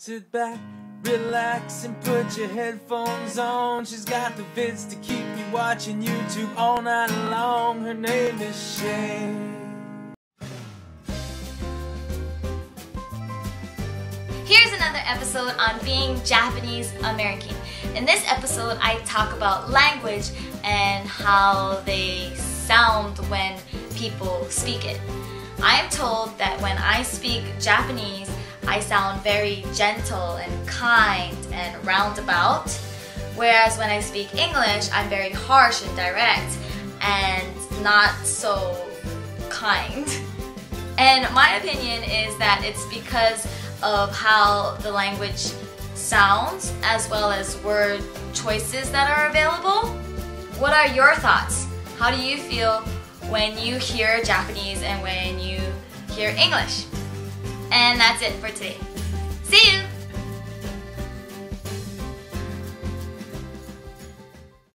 Sit back, relax, and put your headphones on. She's got the vids to keep you watching YouTube all night long. Her name is Shay. Here's another episode on being Japanese American. In this episode, I talk about language and how they sound when people speak it. I'm told that when I speak Japanese, I sound very gentle and kind and roundabout, whereas when I speak English, I'm very harsh and direct and not so kind. And my opinion is that it's because of how the language sounds as well as word choices that are available. What are your thoughts? How do you feel when you hear Japanese and when you hear English? And that's it for today. See you!